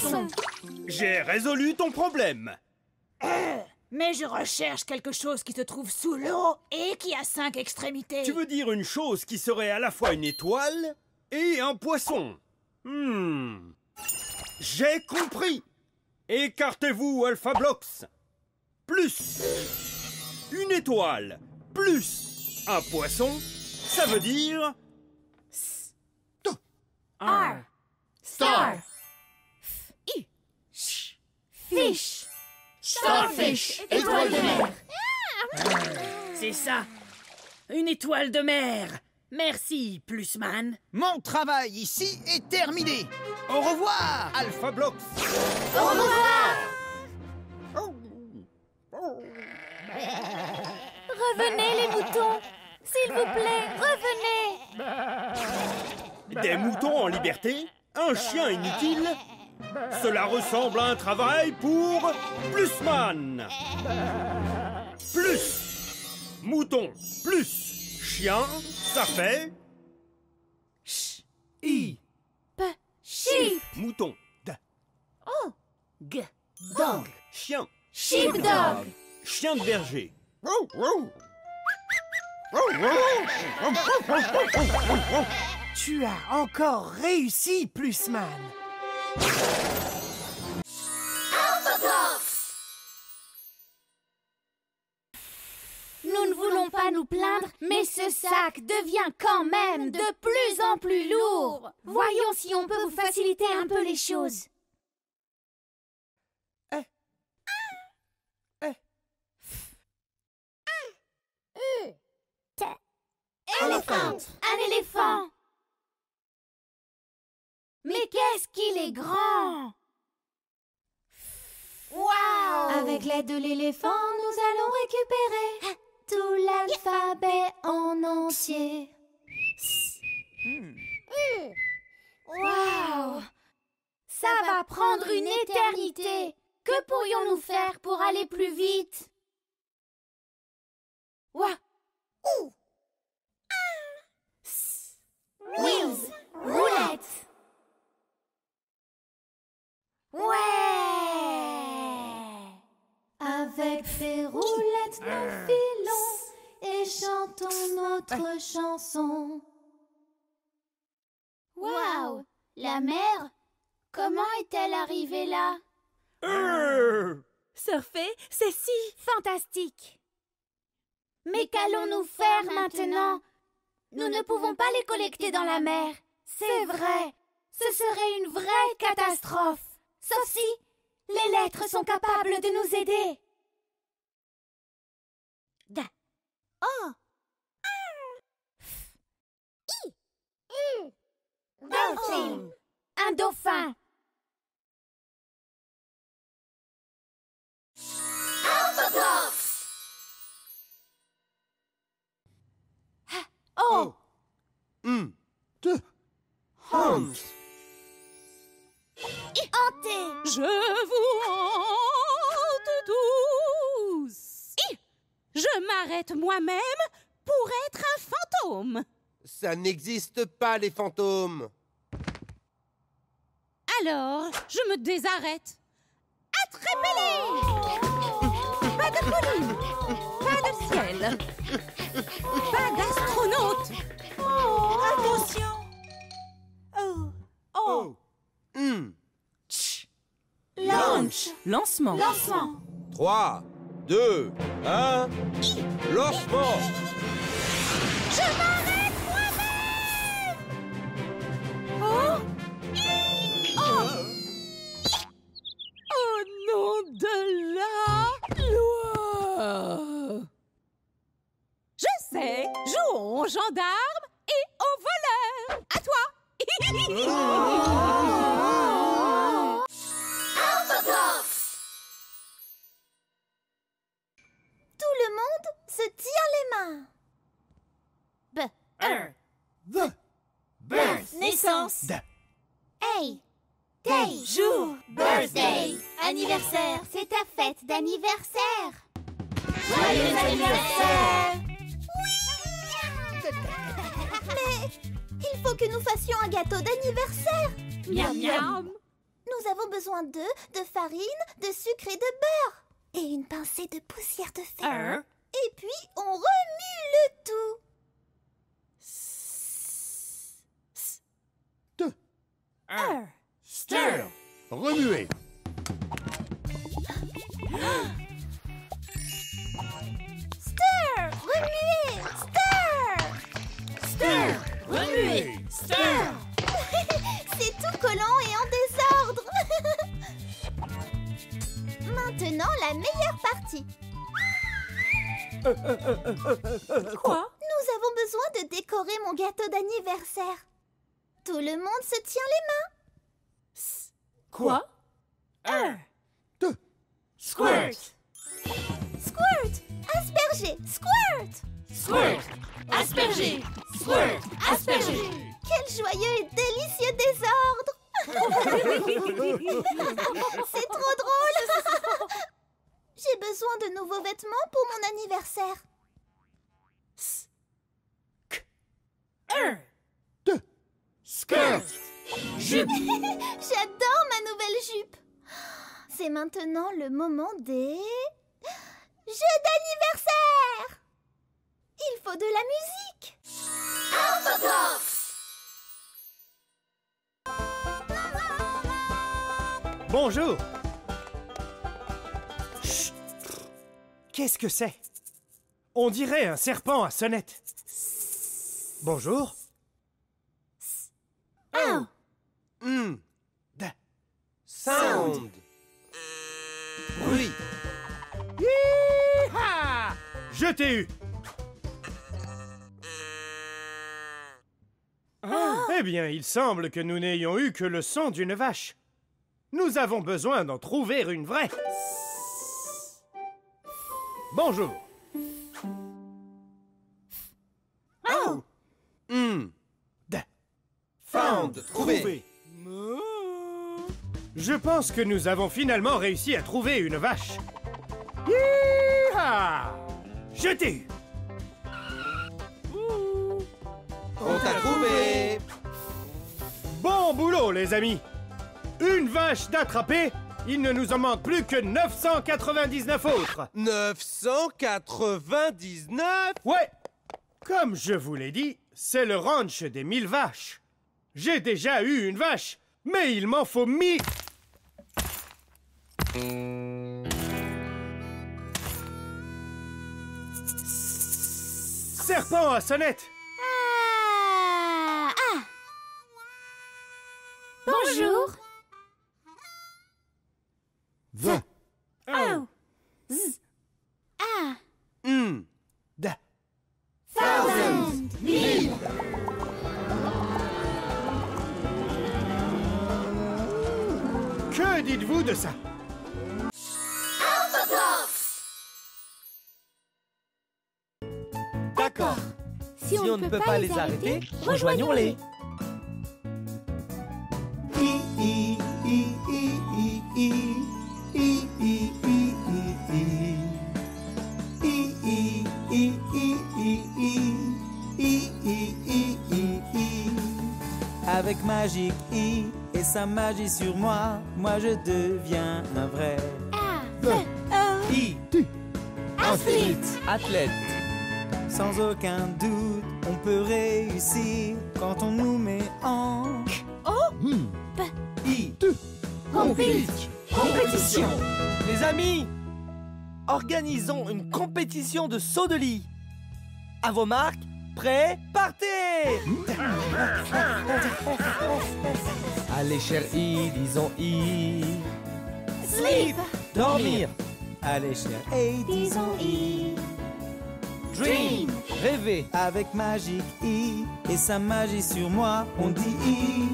poisson. J'ai résolu ton problème. Mais je recherche quelque chose qui se trouve sous l'eau et qui a cinq extrémités. Tu veux dire une chose qui serait à la fois une étoile et un poisson Hmm. J'ai compris. Écartez-vous, Alpha Blox. Plus une étoile plus un poisson, ça veut dire R. Star. Fish. Starfish. Étoile de mer. C'est ça Une étoile de mer Merci, Plusman. Mon travail ici est terminé. Au revoir, Alpha Blox. Au revoir. Revenez les moutons. S'il vous plaît, revenez. Des moutons en liberté Un chien inutile Cela ressemble à un travail pour Plusman Plus Mouton plus chien, ça fait I. P. Sheep. mouton. D. G. Dog. Chien. Sheepdog. Chien de berger. Tu as encore réussi, Plusman. Nous ne voulons pas nous plaindre, mais ce sac devient quand même de plus en plus lourd. Voyons si on peut vous faciliter un peu les choses. Éléphant. Un éléphant. Mais qu'est-ce qu'il est grand! Waouh! Avec l'aide de l'éléphant, nous allons récupérer tout l'alphabet en entier. Waouh! Ça va prendre une éternité. Que pourrions-nous faire pour aller plus vite Ouah Ouh Wheels Roulette Ouais Nous filons et chantons notre chanson. Waouh La mer Comment est-elle arrivée là? Euh, Surfer, c'est si fantastique. Mais qu'allons-nous faire maintenant? Nous ne pouvons pas les collecter dans la mer. C'est vrai. Ce serait une vraie catastrophe. Sauf si les lettres sont capables de nous aider. Oh. I. U. Dolphin. Un dauphin. Deux, Hans. Hanté. Je Je m'arrête moi-même pour être un fantôme. Ça n'existe pas, les fantômes. Alors, je me désarrête. Attrapez-les Pas de colline, pas de ciel, pas d'astronaute. Attention. Oh. Oh. Hum. Launch. Lancement. Lancement. 3, 2, 1. Lancement. Je m'arrête moi-même. Oh Oh. Au nom de la loi. Je sais, jouons aux B. The. Birth. Naissance. D. Hey. Day. Jour. Birthday. Anniversaire. C'est ta fête d'anniversaire. Joyeux anniversaire. Mais il faut que nous fassions un gâteau d'anniversaire. Miam miam Nous avons besoin d'œufs, de farine, de sucre et de beurre. Et une pincée de poussière de fer. Et puis, on remue le tout. un. Stir. Remuer. Stir, remuer, stir. Stir, remuer, stir. C'est tout collant et en désordre. Maintenant, la meilleure partie. Quoi? Nous avons besoin de décorer mon gâteau d'anniversaire. Tout le monde se tient les mains. Quoi? Un, Deux. squirt, Squirt, asperger, squirt. squirt, asperger, squirt, asperger. Quel joyeux et délicieux désordre. C'est trop drôle. J'ai besoin de nouveaux vêtements pour mon anniversaire. Un, Deux. skirt, jupe, J'adore ma nouvelle jupe. C'est maintenant le moment des jeux d'anniversaire. Il faut de la musique. Bonjour. Qu'est-ce que c'est? On dirait un serpent à sonnette. Bonjour. Hmm. Da. Sound. Bruit. Yeeha Je t'ai eu. Eh bien, il semble que nous n'ayons eu que le son d'une vache. Nous avons besoin d'en trouver une vraie. Bonjour. Hmm. Da. Found. Trouvé. Je pense que nous avons finalement réussi à trouver une vache. Yeeha Je t'ai eu. On t'a trouvé. Bon boulot, les amis Une vache d'attraper Il ne nous en manque plus que 999 autres 999 Ouais Comme je vous l'ai dit, c'est le ranch des 1000 vaches. J'ai déjà eu une vache, mais il m'en faut 1000 Serpent à sonnette Ah, ah. Bonjour. Que dites-vous de ça? D'accord. Si, on, ne peut pas les arrêter, rejoignons-les. Avec Magic I et sa magie sur moi, moi je deviens un vrai I. Athlète. Athlète. Sans aucun doute, on peut réussir quand on nous met en I. Complique. Compétition. Les amis, organisons une compétition de saut de lit. À vos marques, prêts, partez Allez, cher I, disons I. Sleep. Dormir, Allez cher et disons I. Dream, rêver, Avec Magic I. Et sa magie sur moi, on dit I